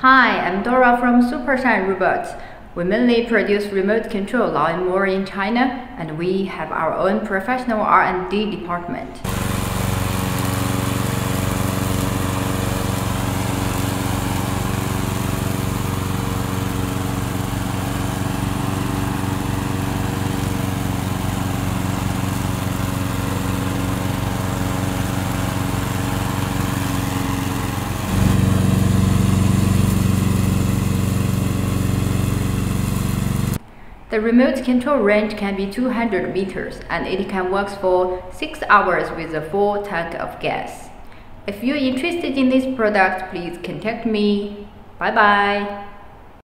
Hi, I'm Dora from Supershine Robots. We mainly produce remote control lawnmower in China, and we have our own professional R&D department. The remote control range can be 200 meters and it can work for 6 hours with a full tank of gas. If you're interested in this product, please contact me. Bye bye.